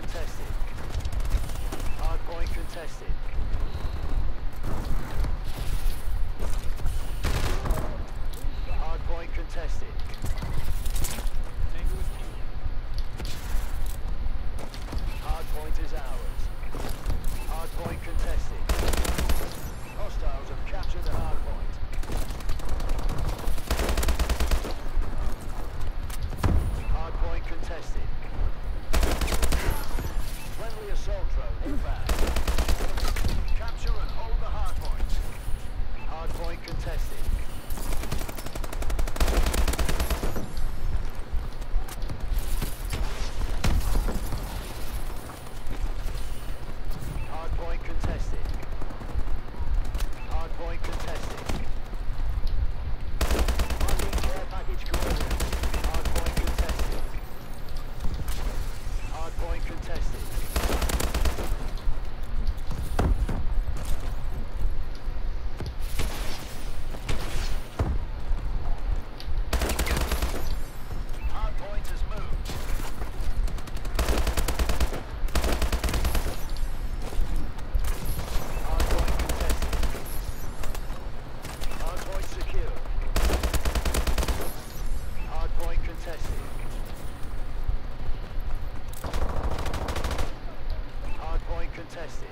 contested. Hard point contested. Contested. contested.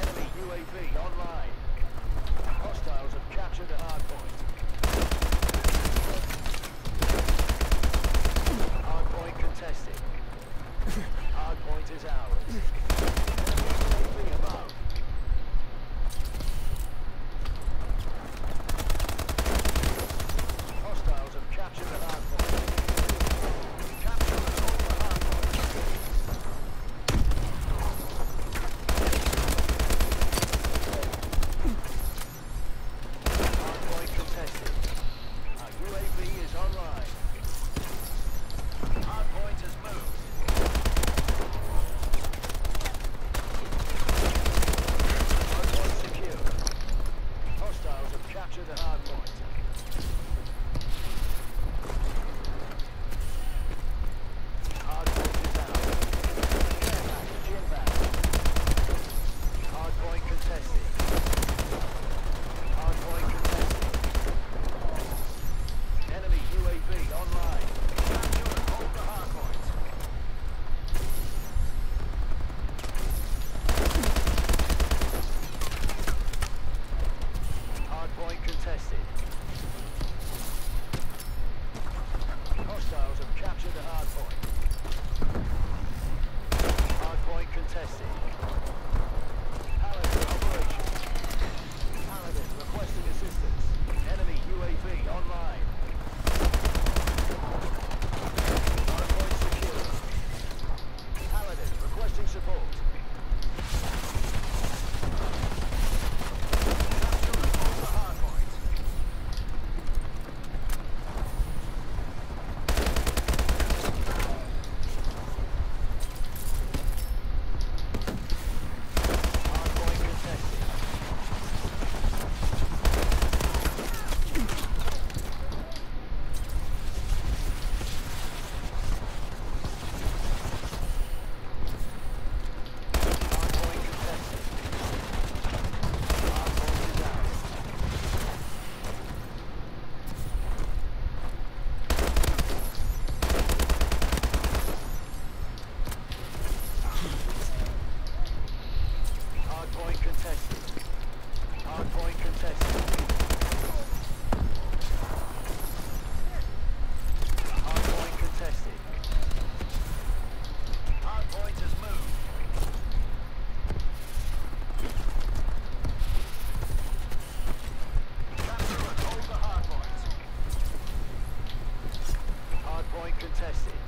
Enemy UAV online. Hostiles have captured a hard point. Hard point contested. Hard point is ours. Enemy UAV above. isterse